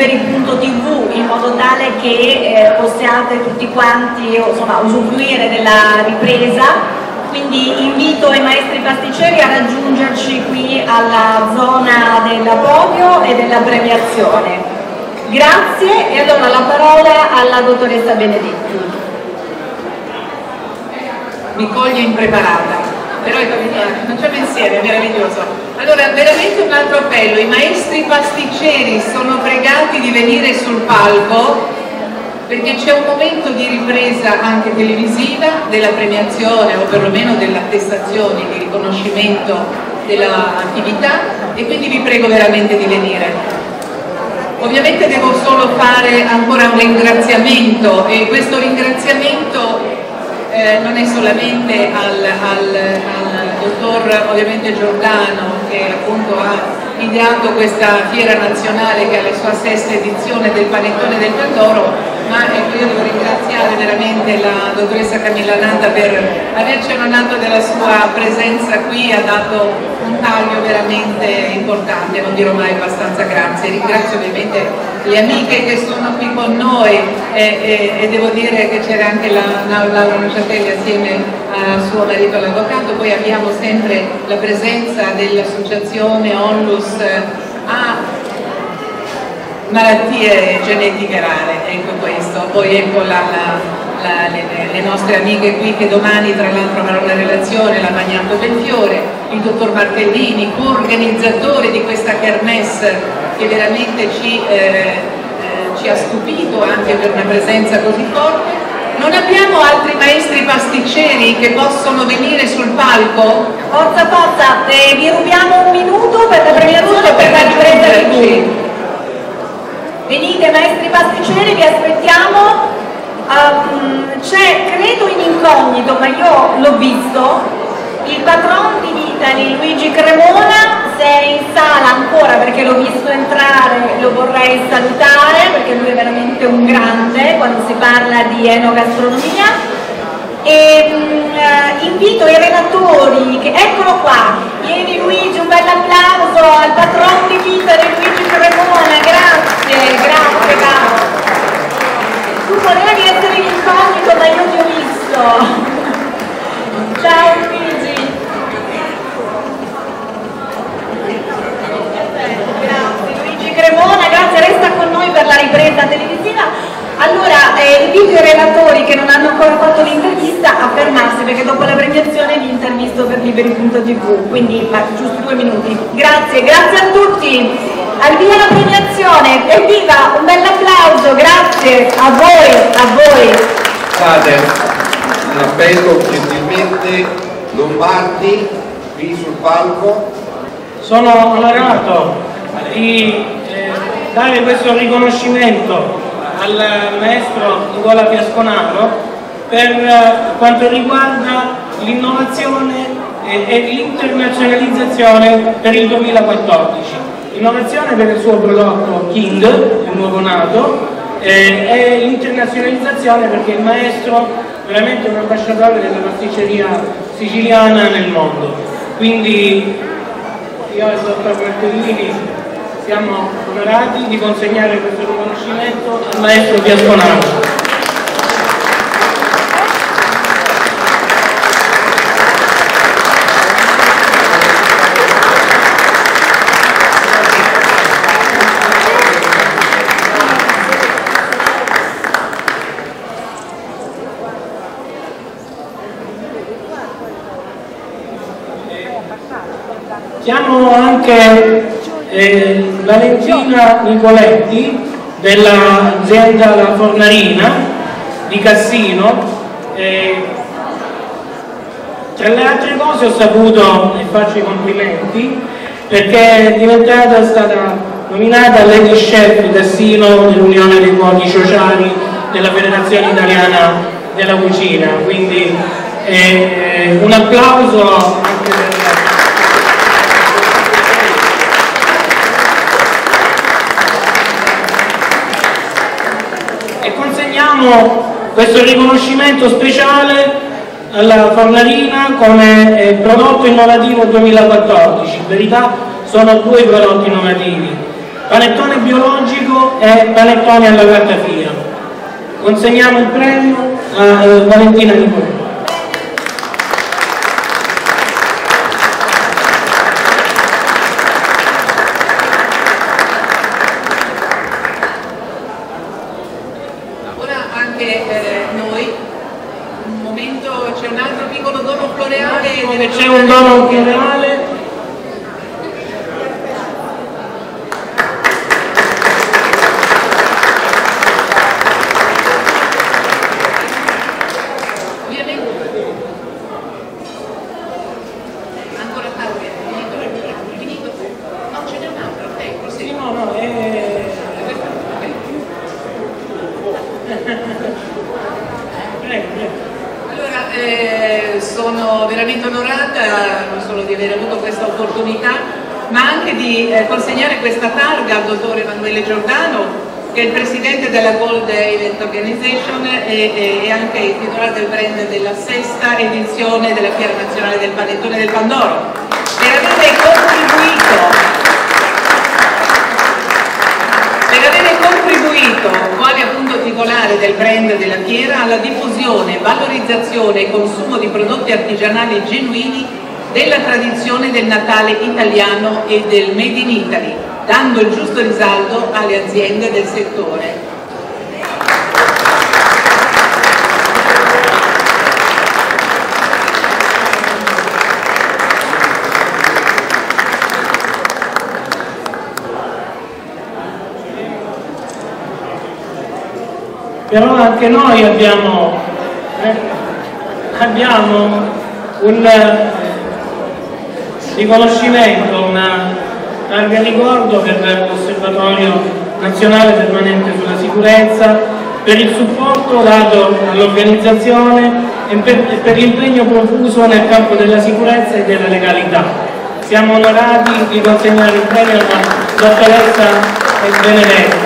liberi.tv in modo tale che eh, possiate tutti quanti insomma, usufruire della ripresa quindi invito i maestri pasticceri a raggiungerci qui alla zona del podio e della premiazione. Grazie e allora la parola alla dottoressa Benedetti. Mi coglie impreparata, però facciamo insieme, è meraviglioso. Allora, veramente un altro appello, i maestri pasticceri sono pregati di venire sul palco perché c'è un momento di ripresa anche televisiva della premiazione o perlomeno dell'attestazione, di riconoscimento dell'attività e quindi vi prego veramente di venire. Ovviamente devo solo fare ancora un ringraziamento e questo ringraziamento eh, non è solamente al, al, al dottor ovviamente Giordano che appunto ha ideato questa fiera nazionale che ha la sua sesta edizione del panettone del Pandoro ma ecco, io devo ringraziare veramente la dottoressa Camilla Nanda per averci onorato della sua presenza qui, ha dato un taglio veramente importante, non dirò mai abbastanza grazie. Ringrazio ovviamente le amiche che sono qui con noi e, e, e devo dire che c'era anche la, Laura Nociatelli assieme a suo marito l'avvocato, poi abbiamo sempre la presenza dell'associazione Onlus a malattie genetiche rare, ecco questo. Poi ecco la, la, la, le, le, nostre amiche qui che domani tra l'altro avranno una relazione, la Magnato Belfiore, il dottor Martellini, co-organizzatore di questa kermesse che veramente ci, eh, eh, ci ha stupito anche per una presenza così forte. Non abbiamo altri maestri pasticceri che possono venire sul palco? Forza, forza, eh, vi rubiamo un minuto per la premiazione per la ripresa di qui. Venite maestri pasticceri, vi aspettiamo. Um, C'è, credo in incognito, ma io l'ho visto, il patron di Vitali, Luigi Cremona, se in sala ancora perché l'ho visto entrare, lo vorrei salutare perché lui è veramente un grande quando si parla di enogastronomia. E um, invito i relatori, che, eccolo qua, vieni Luigi, un bel applauso al patron di Vitali, Luigi Cremona, grazie. Grazie, grazie caro. Tu volevi essere in incognito ma io ti ho visto. Ciao Luigi. Grazie Luigi Cremona, grazie, resta con noi per la ripresa televisiva. Allora, eh, invito i relatori che non hanno ancora fatto l'intervista a fermarsi perché dopo la premiazione vi intervisto per liberi.tv, quindi ma, giusto due minuti. Grazie, grazie a tutti al via la premiazione, evviva, un bel applauso, grazie a voi, a voi. Fate un appello gentilmente Lombardi qui sul palco. Sono onorato di eh, dare questo riconoscimento al maestro Nicola Piasconaro per eh, quanto riguarda l'innovazione e l'internazionalizzazione per il 2014 innovazione per il suo prodotto King, il nuovo nato, eh, e l'internazionalizzazione perché il maestro è veramente un ambasciatore della pasticceria siciliana nel mondo. Quindi io e il dottor Martellini siamo onorati di consegnare questo riconoscimento al maestro Piasconaro. Chiamo anche eh, Valentina Nicoletti dell'azienda La Fornarina di Cassino. Eh, tra le altre cose ho saputo, e faccio i complimenti, perché è diventata, stata nominata Lady Chef Cassino dell'Unione dei Cuochi Sociali della Federazione Italiana della Cucina, quindi eh, un applauso anche per diamo questo riconoscimento speciale alla Fornarina come eh, prodotto innovativo 2014. In verità sono due prodotti innovativi. panettone biologico e panettone alla grattafia. Consegniamo il premio a eh, Valentina Nicolò. Ora anche eh, noi, un momento, c'è un altro piccolo dono deve C'è un dono. Ovviamente. Ancora tardi, è finito, è finito. No, ce n'è un altro, ecco, Sì, sì. no, no, è... Prego, prego. Allora, eh, sono veramente onorata non solo di aver avuto questa opportunità, ma anche di eh, consegnare questa targa al dottor Emanuele Giordano, che è il presidente della Gold Event Organization e, e- anche il titolare del brand della sesta edizione della Fiera Nazionale del Panettone del Pandoro, per avere contribuito per avere contribuito, quale appunto titolare del brand della fiera, alla diffusione, valorizzazione e consumo di prodotti artigianali genuini della tradizione del Natale italiano e del Made in Italy, dando il giusto risalto alle aziende del settore. Però anche noi abbiamo, eh, abbiamo un eh, riconoscimento, una targa ricordo per l'Osservatorio Nazionale Permanente sulla Sicurezza, per il supporto dato all'organizzazione e per, per l'impegno profuso nel campo della sicurezza e della legalità. Siamo onorati di consegnare il premio alla dottoressa Benedetta.